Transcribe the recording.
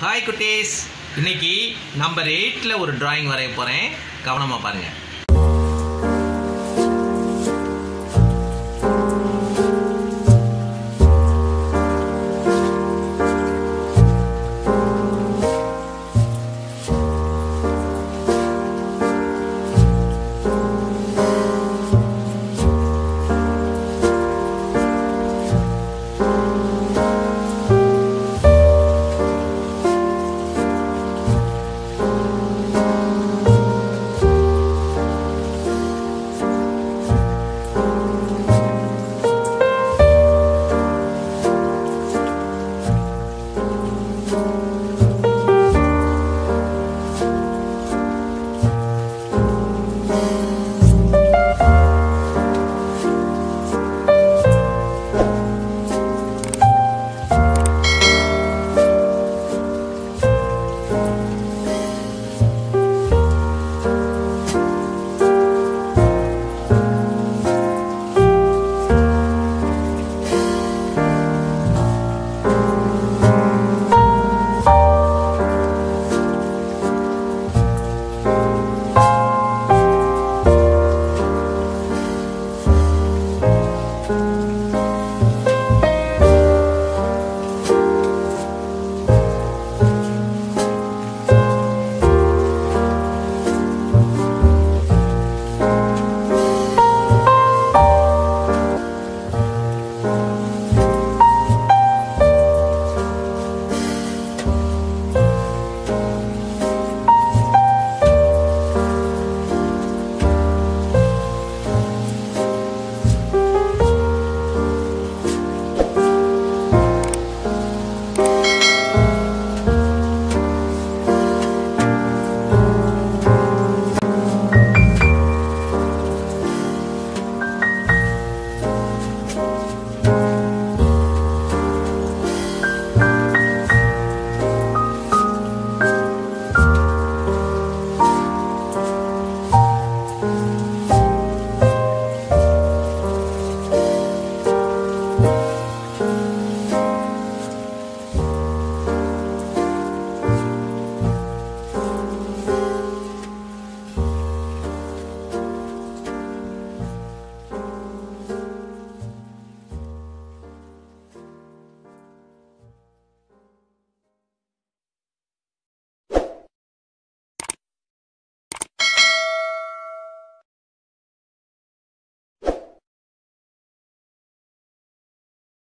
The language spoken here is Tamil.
ஹாய் குட்டீஸ். இன்னைக்கு நம்பர் எயிட்டில் ஒரு டிராயிங் வரைய போகிறேன் கவனமாக பாருங்கள்